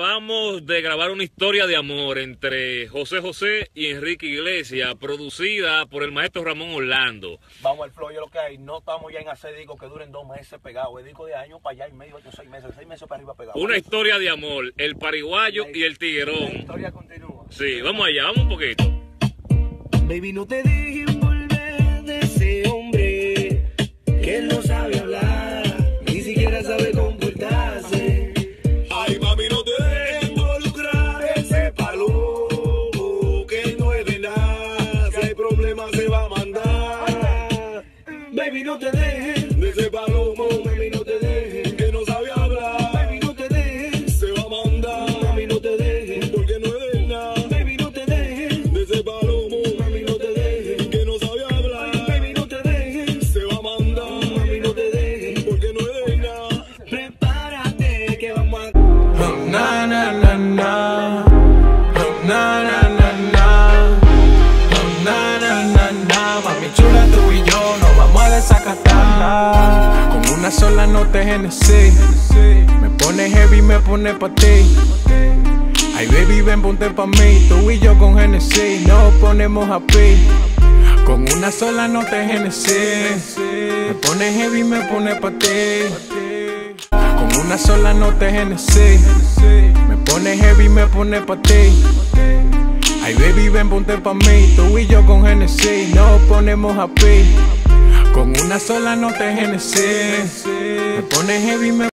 Vamos de grabar una historia de amor entre José José y Enrique Iglesias, producida por el maestro Ramón Orlando. Vamos al flow, yo lo que hay, no estamos ya en hacer discos que duren dos meses pegados, es disco de año para allá y medio, ocho, seis meses, seis meses para arriba pegado. Una historia de amor, el pariguayo y el La tiguerón. historia continúa. Sí, vamos allá, vamos un poquito. Baby, no te dejes Problemas, se va a mandar. Baby, no te dejes de ese palomo. Una sola nota Genesis Me pone heavy, me pone pa' ti. Ay baby ven ponte pa' mí. Tú y yo con Genesis nos ponemos happy Con una sola nota Genesis Me pone heavy, me pone pa' ti. Con una sola nota Genesis Me pone heavy, me pone pa' ti. Ay baby ven ponte pa' mí. Tú y yo con Genesis nos ponemos happy Con una sola nota Genesis. Me pone heavy, me